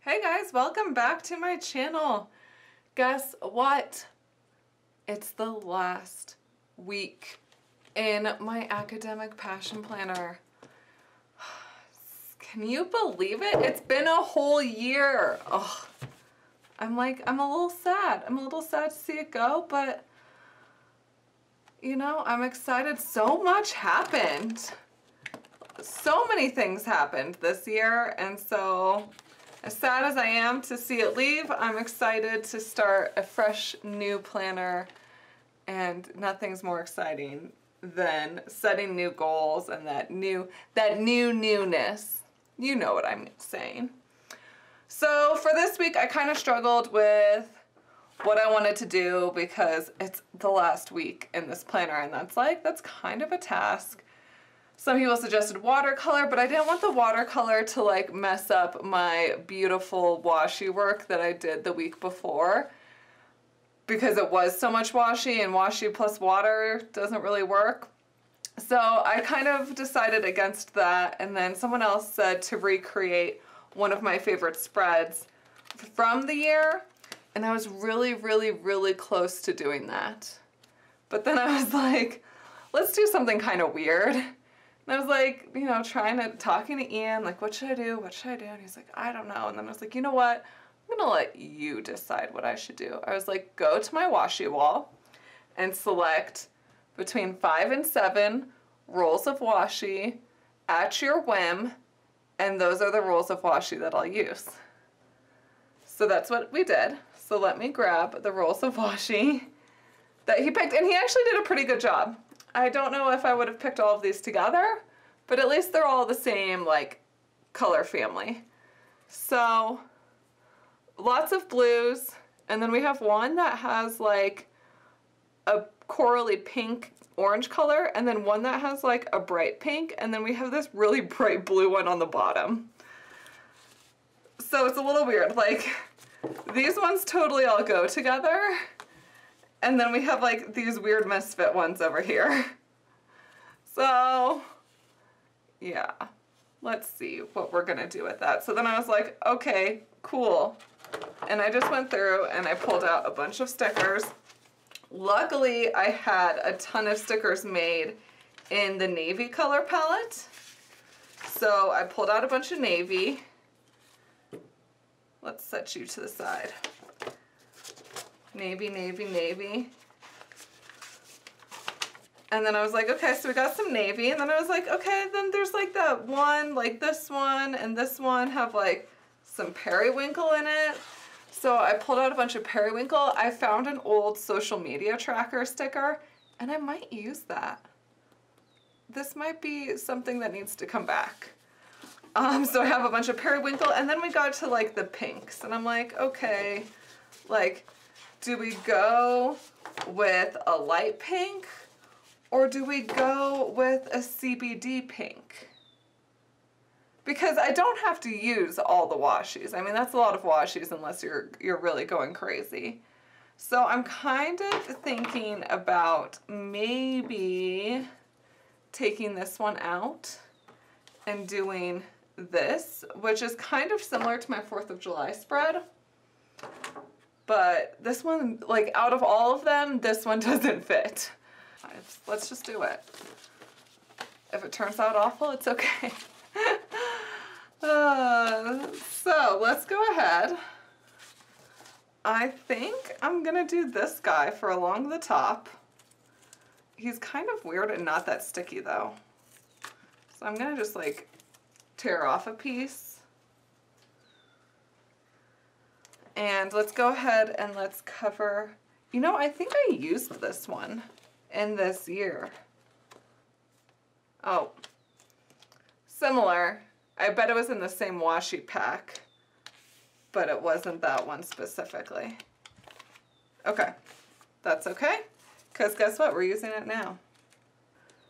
Hey guys, welcome back to my channel. Guess what? It's the last week in my academic passion planner. Can you believe it? It's been a whole year. Oh, I'm like, I'm a little sad. I'm a little sad to see it go, but you know, I'm excited. So much happened. So many things happened this year, and so as sad as I am to see it leave, I'm excited to start a fresh new planner, and nothing's more exciting than setting new goals and that new that new newness. You know what I'm saying. So for this week, I kind of struggled with what I wanted to do because it's the last week in this planner and that's like, that's kind of a task. Some people suggested watercolor, but I didn't want the watercolor to like mess up my beautiful washi work that I did the week before because it was so much washi and washi plus water doesn't really work. So I kind of decided against that and then someone else said to recreate one of my favorite spreads from the year and I was really, really, really close to doing that. But then I was like, let's do something kind of weird. And I was like, you know, trying to, talking to Ian, like, what should I do? What should I do? And he's like, I don't know. And then I was like, you know what? I'm gonna let you decide what I should do. I was like, go to my washi wall and select between five and seven rolls of washi at your whim. And those are the rolls of washi that I'll use. So that's what we did. So let me grab the rolls of washi that he picked. And he actually did a pretty good job. I don't know if I would have picked all of these together, but at least they're all the same like color family. So lots of blues. And then we have one that has like a corally pink orange color and then one that has like a bright pink and then we have this really bright blue one on the bottom. So it's a little weird. Like these ones totally all go together. And then we have like these weird misfit ones over here. So yeah, let's see what we're gonna do with that. So then I was like, okay, cool. And I just went through and I pulled out a bunch of stickers. Luckily, I had a ton of stickers made in the navy color palette. So I pulled out a bunch of navy Let's set you to the side. Navy, navy, navy. And then I was like, okay, so we got some navy. And then I was like, okay, then there's like that one, like this one and this one have like some periwinkle in it. So I pulled out a bunch of periwinkle. I found an old social media tracker sticker and I might use that. This might be something that needs to come back. Um, so I have a bunch of periwinkle and then we got to like the pinks and I'm like, okay, like, do we go with a light pink or do we go with a CBD pink? Because I don't have to use all the washies. I mean, that's a lot of washies unless you're, you're really going crazy. So I'm kind of thinking about maybe taking this one out and doing this, which is kind of similar to my 4th of July spread. But this one, like out of all of them, this one doesn't fit. Let's just do it. If it turns out awful, it's okay. uh, so let's go ahead. I think I'm gonna do this guy for along the top. He's kind of weird and not that sticky though. So I'm gonna just like tear off a piece. And let's go ahead and let's cover, you know, I think I used this one in this year. Oh, similar. I bet it was in the same washi pack, but it wasn't that one specifically. Okay, that's okay, because guess what? We're using it now.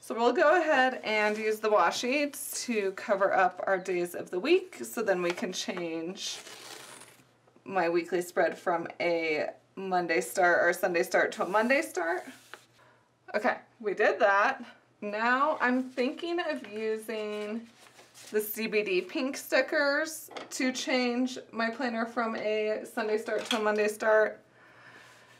So we'll go ahead and use the washi to cover up our days of the week so then we can change my weekly spread from a Monday start or Sunday start to a Monday start. Okay, we did that. Now I'm thinking of using the CBD pink stickers to change my planner from a Sunday start to a Monday start.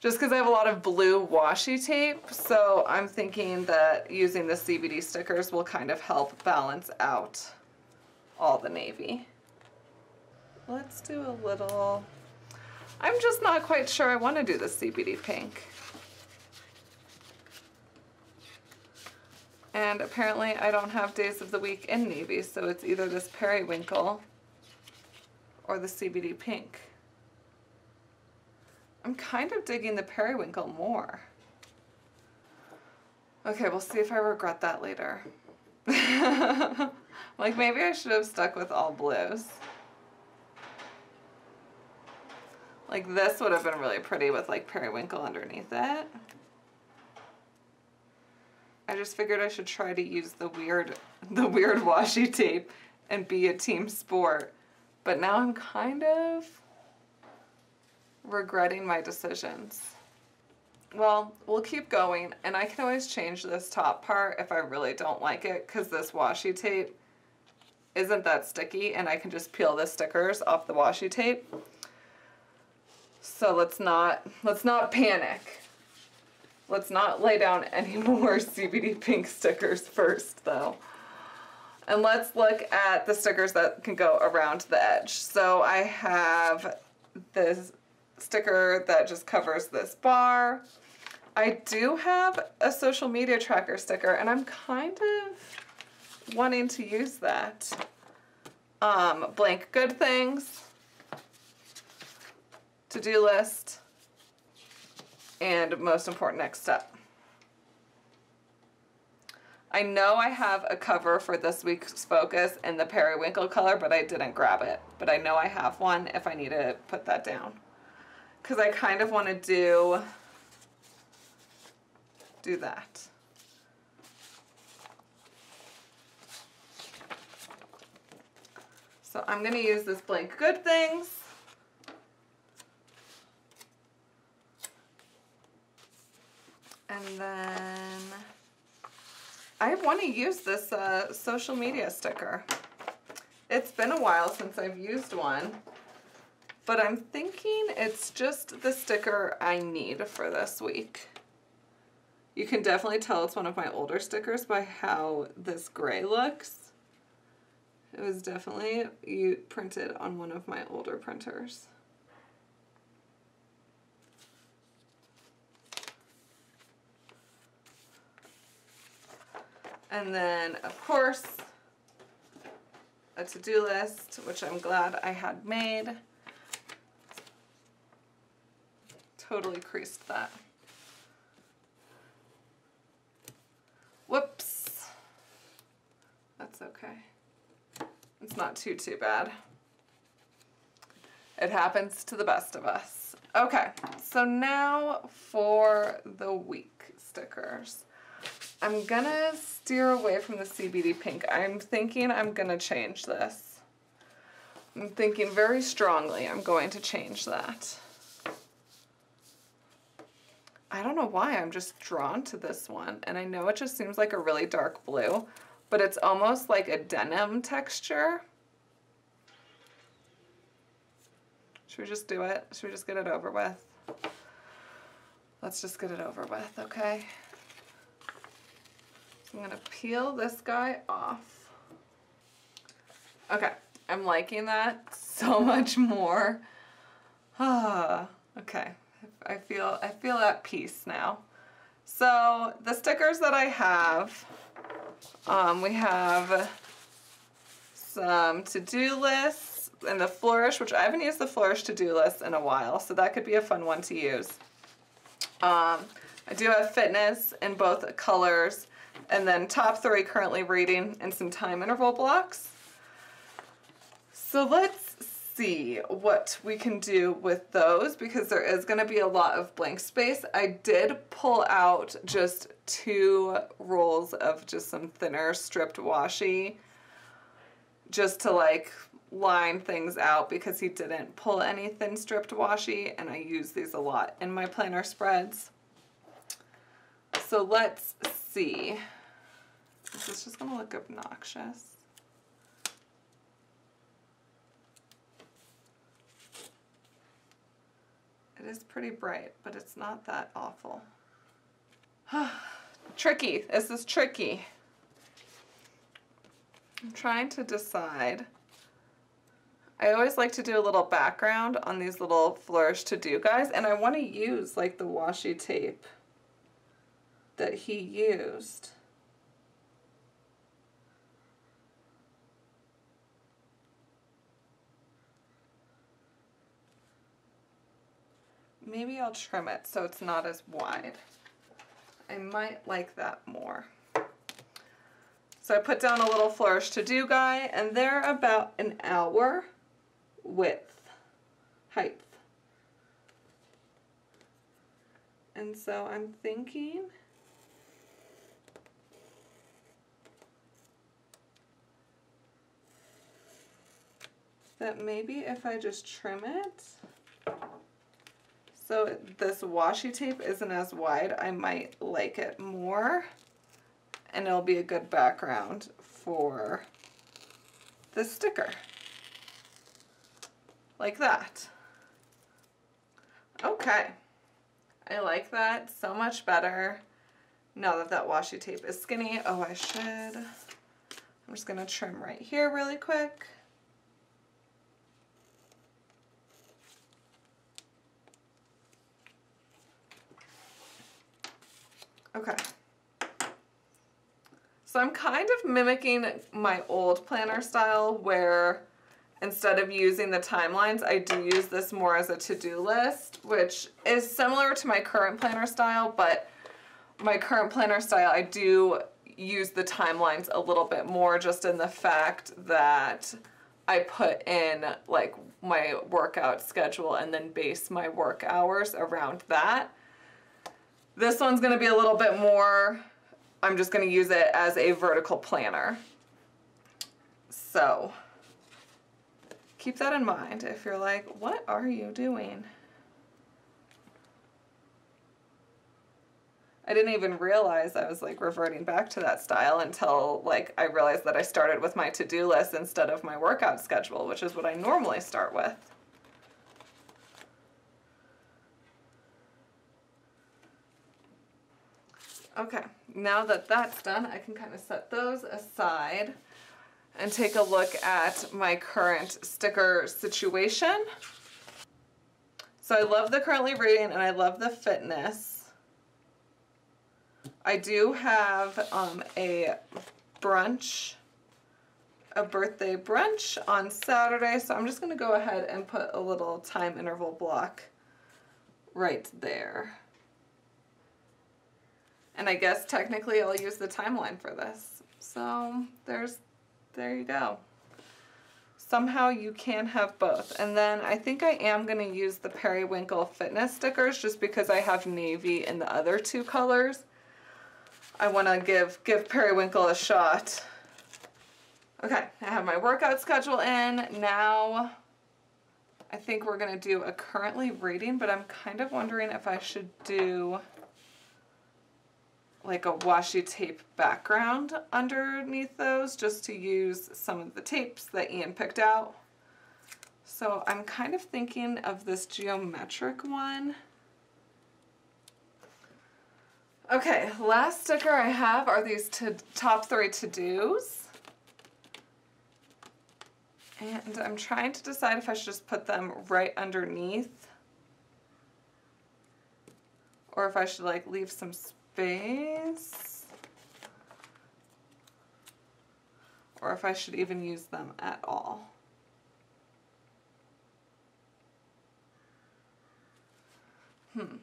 Just because I have a lot of blue washi tape, so I'm thinking that using the CBD stickers will kind of help balance out all the navy. Let's do a little, I'm just not quite sure I want to do the CBD pink. And apparently I don't have days of the week in navy, so it's either this periwinkle or the CBD pink. I'm kind of digging the periwinkle more. Okay, we'll see if I regret that later. like maybe I should have stuck with all blues. Like this would have been really pretty with like periwinkle underneath it. I just figured I should try to use the weird, the weird washi tape and be a team sport. But now I'm kind of regretting my decisions. Well, we'll keep going and I can always change this top part if I really don't like it because this washi tape isn't that sticky and I can just peel the stickers off the washi tape. So let's not, let's not panic. Let's not lay down any more CBD pink stickers first though. And let's look at the stickers that can go around the edge. So I have this sticker that just covers this bar. I do have a social media tracker sticker and I'm kind of wanting to use that. Um, blank good things, to-do list, and most important next step. I know I have a cover for this week's focus in the periwinkle color, but I didn't grab it. But I know I have one if I need to put that down. Because I kind of want to do, do that. So I'm going to use this blank good things. And then I want to use this uh, social media sticker. It's been a while since I've used one, but I'm thinking it's just the sticker I need for this week. You can definitely tell it's one of my older stickers by how this gray looks. It was definitely printed on one of my older printers. And then, of course, a to-do list, which I'm glad I had made. Totally creased that. Whoops. That's okay. It's not too, too bad. It happens to the best of us. Okay, so now for the week stickers. I'm gonna steer away from the CBD pink. I'm thinking I'm gonna change this. I'm thinking very strongly I'm going to change that. I don't know why I'm just drawn to this one. And I know it just seems like a really dark blue, but it's almost like a denim texture. Should we just do it? Should we just get it over with? Let's just get it over with, okay? I'm gonna peel this guy off. Okay, I'm liking that so much more. Ah, okay, I feel, I feel at peace now. So the stickers that I have, um, we have some to-do lists and the Flourish, which I haven't used the Flourish to-do list in a while, so that could be a fun one to use. Um, I do have fitness in both colors and then top three currently reading and some time interval blocks. So let's see what we can do with those because there is going to be a lot of blank space. I did pull out just two rolls of just some thinner stripped washi just to like line things out because he didn't pull any thin stripped washi and I use these a lot in my planner spreads. So let's see. This is just gonna look obnoxious. It is pretty bright, but it's not that awful. tricky, this is tricky. I'm trying to decide. I always like to do a little background on these little flourish to do guys, and I wanna use like the washi tape that he used. Maybe I'll trim it so it's not as wide. I might like that more. So I put down a little Flourish to Do guy and they're about an hour width, height. And so I'm thinking that maybe if I just trim it so this washi tape isn't as wide, I might like it more and it'll be a good background for the sticker. Like that. Okay. I like that so much better now that that washi tape is skinny. Oh, I should. I'm just going to trim right here really quick. Okay. So I'm kind of mimicking my old planner style where instead of using the timelines, I do use this more as a to-do list, which is similar to my current planner style, but my current planner style, I do use the timelines a little bit more just in the fact that I put in like my workout schedule and then base my work hours around that. This one's gonna be a little bit more, I'm just gonna use it as a vertical planner. So keep that in mind if you're like, what are you doing? I didn't even realize I was like reverting back to that style until like I realized that I started with my to-do list instead of my workout schedule, which is what I normally start with. Okay, now that that's done, I can kind of set those aside and take a look at my current sticker situation. So I love the Currently Reading and I love the Fitness. I do have um, a brunch, a birthday brunch on Saturday, so I'm just going to go ahead and put a little time interval block right there. And I guess technically I'll use the timeline for this. So there's, there you go. Somehow you can have both. And then I think I am going to use the Periwinkle Fitness stickers just because I have navy in the other two colors. I want to give, give Periwinkle a shot. Okay, I have my workout schedule in. Now I think we're going to do a currently reading, but I'm kind of wondering if I should do like a washi tape background underneath those just to use some of the tapes that Ian picked out. So I'm kind of thinking of this geometric one. Okay, last sticker I have are these to top three to-dos. And I'm trying to decide if I should just put them right underneath or if I should like leave some space. Or if I should even use them at all. Hmm.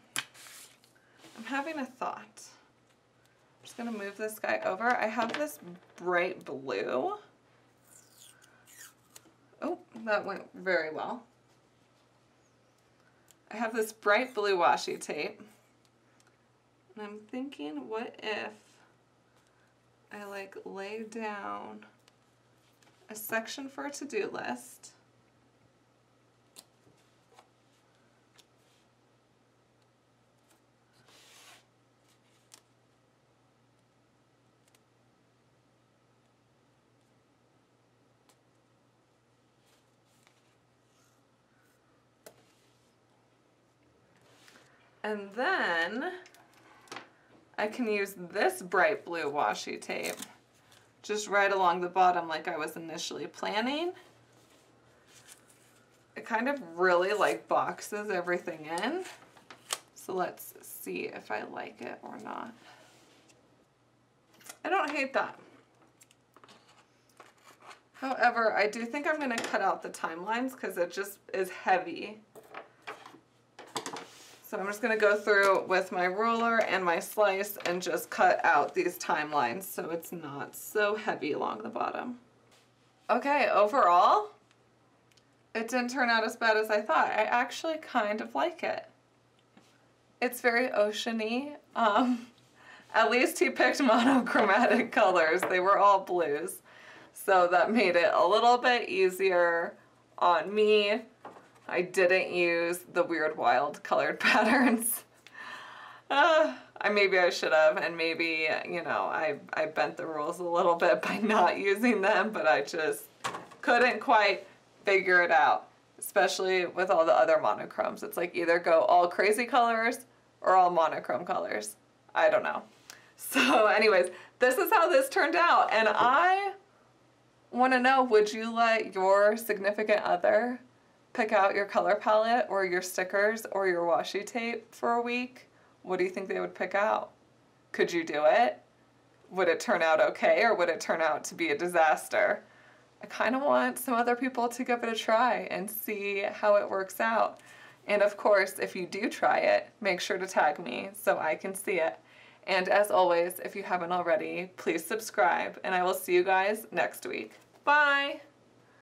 I'm having a thought. I'm just going to move this guy over. I have this bright blue. Oh, that went very well. I have this bright blue washi tape. And I'm thinking, what if I like lay down a section for a to-do list And then I can use this bright blue washi tape just right along the bottom like I was initially planning. It kind of really like boxes everything in. So let's see if I like it or not. I don't hate that. However, I do think I'm going to cut out the timelines because it just is heavy. So I'm just going to go through with my ruler and my slice and just cut out these timelines so it's not so heavy along the bottom. Okay, overall, it didn't turn out as bad as I thought. I actually kind of like it. It's very oceany. Um, at least he picked monochromatic colors. They were all blues. So that made it a little bit easier on me. I didn't use the weird wild colored patterns. Uh, I maybe I should have, and maybe, you know, I, I bent the rules a little bit by not using them, but I just couldn't quite figure it out, especially with all the other monochromes. It's like either go all crazy colors or all monochrome colors. I don't know. So anyways, this is how this turned out. And I want to know, would you let your significant other pick out your color palette or your stickers or your washi tape for a week? What do you think they would pick out? Could you do it? Would it turn out okay or would it turn out to be a disaster? I kind of want some other people to give it a try and see how it works out. And of course, if you do try it, make sure to tag me so I can see it. And as always, if you haven't already, please subscribe and I will see you guys next week. Bye!